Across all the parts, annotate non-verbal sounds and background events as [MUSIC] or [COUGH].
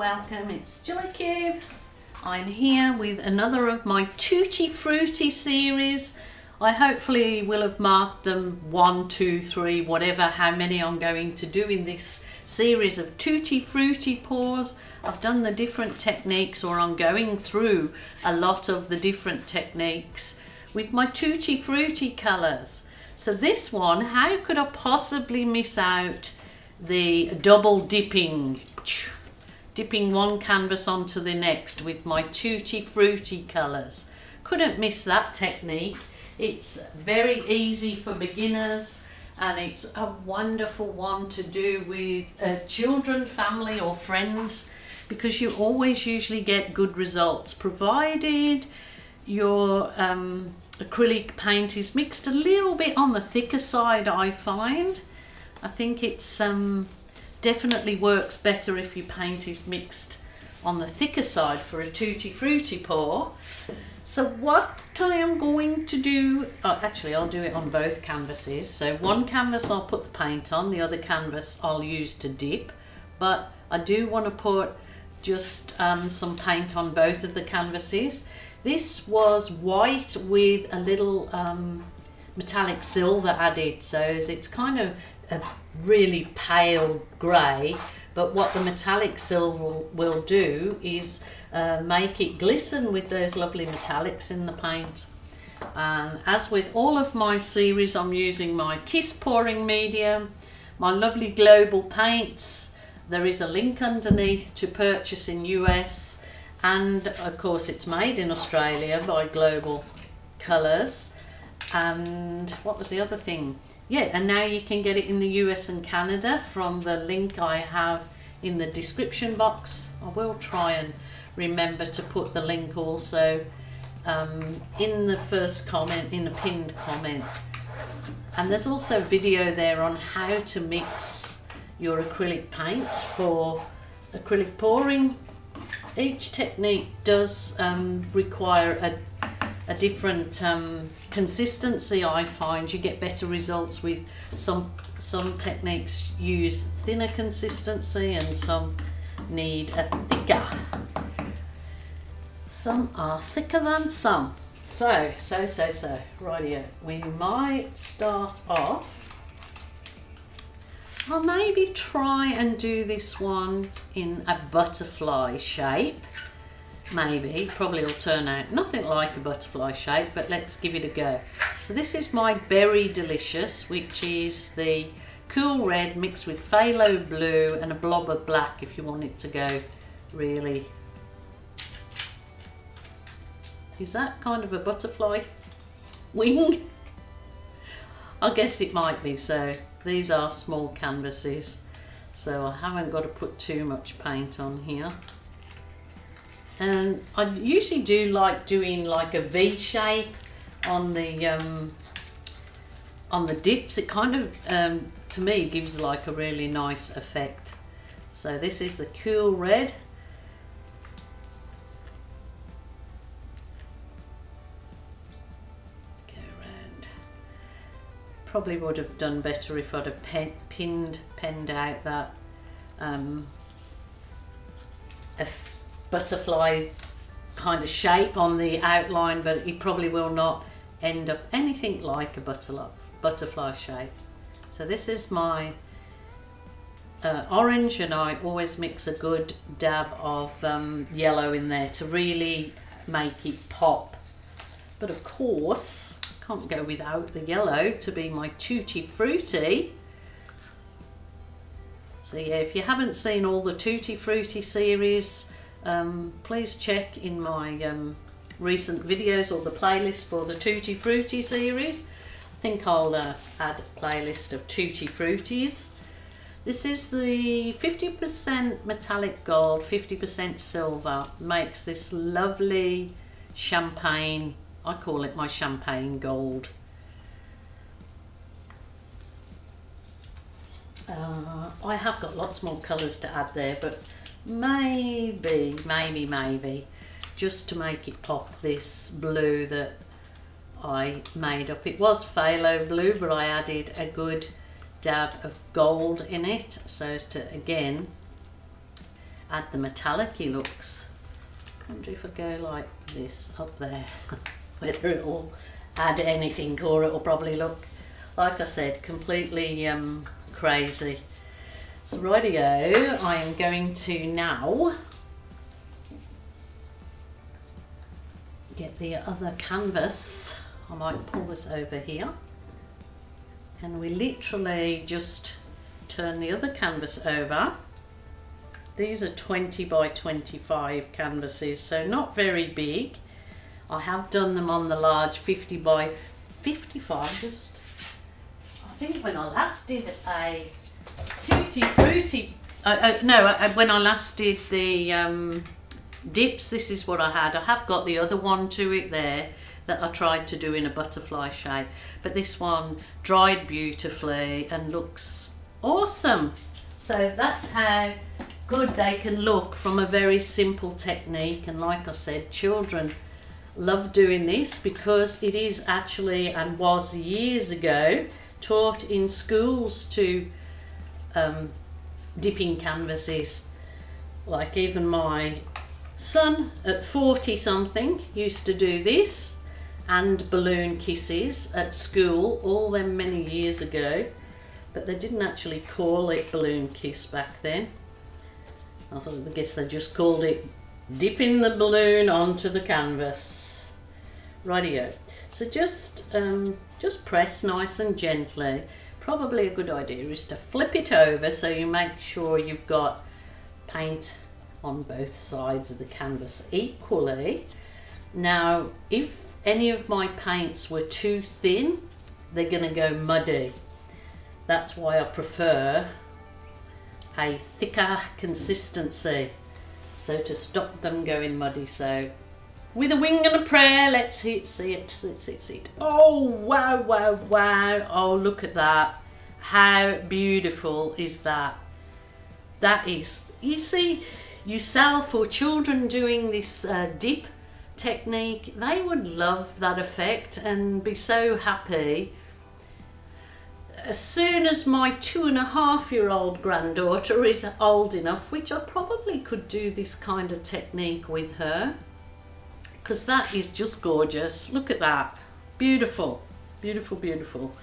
welcome. It's Gilly Kube. I'm here with another of my Tutti Frutti series. I hopefully will have marked them one, two, three, whatever, how many I'm going to do in this series of Tutti Frutti pours. I've done the different techniques or I'm going through a lot of the different techniques with my Tutti Frutti colours. So this one, how could I possibly miss out the double dipping? Dipping one canvas onto the next with my Tutti Frutti colours. Couldn't miss that technique. It's very easy for beginners and it's a wonderful one to do with uh, children, family or friends because you always usually get good results provided your um, acrylic paint is mixed a little bit on the thicker side I find. I think it's um, definitely works better if your paint is mixed on the thicker side for a tutti frutti pour. So what I am going to do, oh, actually I'll do it on both canvases. So one canvas I'll put the paint on, the other canvas I'll use to dip. But I do want to put just um, some paint on both of the canvases. This was white with a little um, metallic silver added, so it's kind of a really pale grey, but what the metallic silver will do is uh, make it glisten with those lovely metallics in the paint. And as with all of my series, I'm using my Kiss pouring medium, my lovely global paints, there is a link underneath to purchase in US and of course it's made in Australia by Global Colours. And what was the other thing? Yeah, and now you can get it in the US and Canada from the link I have in the description box. I will try and remember to put the link also um, in the first comment, in the pinned comment. And there's also a video there on how to mix your acrylic paint for acrylic pouring. Each technique does um, require a, a different um, consistency I find. You get better results with some, some techniques use thinner consistency and some need a thicker. Some are thicker than some. So, so, so, so, right here. We might start off I'll maybe try and do this one in a butterfly shape. Maybe, probably will turn out nothing like a butterfly shape, but let's give it a go. So this is my Berry Delicious, which is the cool red mixed with phthalo blue and a blob of black if you want it to go really. Is that kind of a butterfly [LAUGHS] wing? I guess it might be so. These are small canvases, so I haven't got to put too much paint on here. And I usually do like doing like a V shape on the um, on the dips. It kind of, um, to me, gives like a really nice effect. So this is the cool red. probably would have done better if I'd have pinned, penned out that um, butterfly kind of shape on the outline, but it probably will not end up anything like a butterfly, butterfly shape. So this is my uh, orange and I always mix a good dab of um, yellow in there to really make it pop. But of course, can't go without the yellow to be my Tutti Frutti. So yeah, if you haven't seen all the Tutti Frutti series, um, please check in my um, recent videos or the playlist for the Tutti Frutti series. I think I'll uh, add a playlist of Tutti Fruttis. This is the 50% metallic gold, 50% silver. Makes this lovely champagne I call it my champagne gold. Uh, I have got lots more colours to add there, but maybe, maybe, maybe, just to make it pop this blue that I made up. It was phthalo blue, but I added a good dab of gold in it, so as to, again, add the metallic looks. I wonder if I go like this up there, [LAUGHS] whether it'll add anything or it'll probably look, like I said, completely um, crazy. So rightio, I am going to now get the other canvas. I might pull this over here. And we literally just turn the other canvas over. These are 20 by 25 canvases, so not very big. I have done them on the large 50 by 55, just, I think when I last did a Tutti Frutti, uh, uh, no, uh, when I last did the um, dips, this is what I had. I have got the other one to it there that I tried to do in a butterfly shape, but this one dried beautifully and looks awesome. So that's how good they can look from a very simple technique and like I said children love doing this because it is actually and was years ago taught in schools to um, dipping canvases like even my son at 40 something used to do this and balloon kisses at school all them many years ago but they didn't actually call it balloon kiss back then I thought I guess they just called it dipping the balloon onto the canvas. Rightio. So just um, just press nice and gently. Probably a good idea is to flip it over so you make sure you've got paint on both sides of the canvas equally. Now, if any of my paints were too thin, they're going to go muddy. That's why I prefer a thicker consistency so to stop them going muddy so with a wing and a prayer let's see it see it see it see it, see it. oh wow wow wow. Oh look at that. How beautiful is that? That is you see yourself or children doing this uh, dip technique they would love that effect and be so happy. As soon as my two and a half year old granddaughter is old enough, which I probably could do this kind of technique with her, because that is just gorgeous. Look at that. Beautiful, beautiful, beautiful.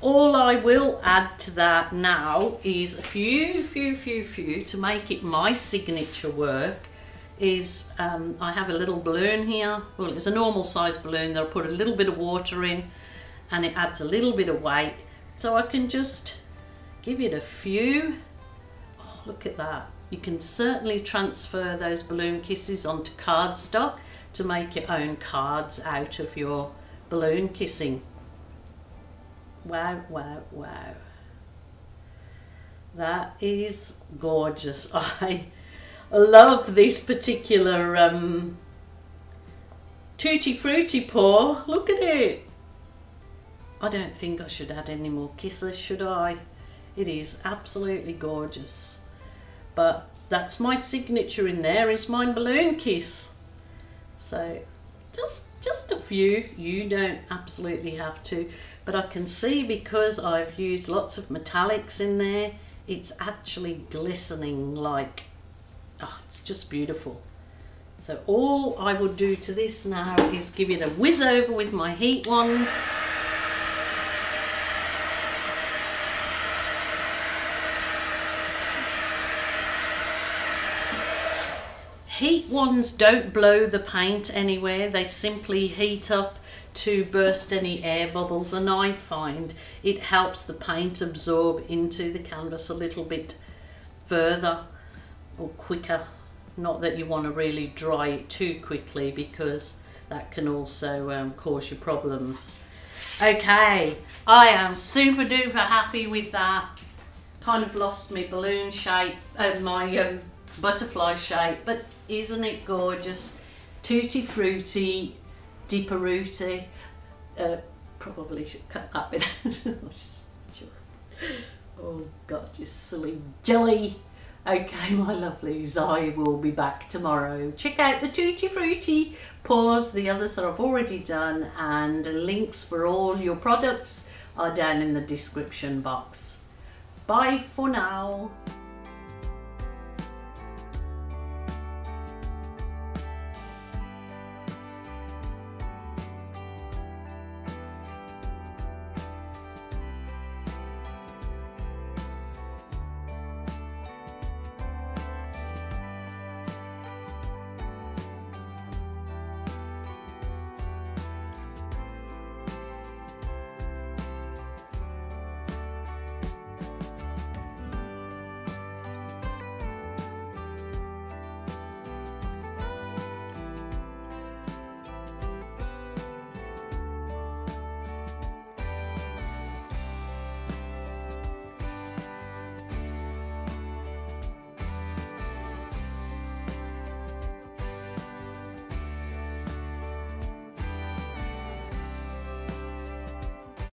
All I will add to that now is a few, few, few, few to make it my signature work is um, I have a little balloon here. Well, it's a normal size balloon that I put a little bit of water in and it adds a little bit of weight so I can just give it a few. Oh, look at that. You can certainly transfer those balloon kisses onto cardstock to make your own cards out of your balloon kissing. Wow, wow, wow. That is gorgeous. [LAUGHS] I love this particular um, Tutti Frutti pour. Look at it. I don't think I should add any more kisses, should I? It is absolutely gorgeous. But that's my signature in there, is my balloon kiss. So just, just a few, you don't absolutely have to. But I can see because I've used lots of metallics in there, it's actually glistening like, oh, it's just beautiful. So all I would do to this now is give it a whiz over with my heat wand. Heat wands don't blow the paint anywhere, they simply heat up to burst any air bubbles and I find it helps the paint absorb into the canvas a little bit further or quicker. Not that you want to really dry it too quickly because that can also um, cause you problems. Okay, I am super duper happy with that. Kind of lost my balloon shape and uh, my um, butterfly shape, but isn't it gorgeous? Tutti frutti, dipperuti. Uh, probably should cut that bit [LAUGHS] oh God, you silly jelly. Okay, my lovelies, I will be back tomorrow. Check out the Tutti Frutti pours, the others that I've already done, and links for all your products are down in the description box. Bye for now.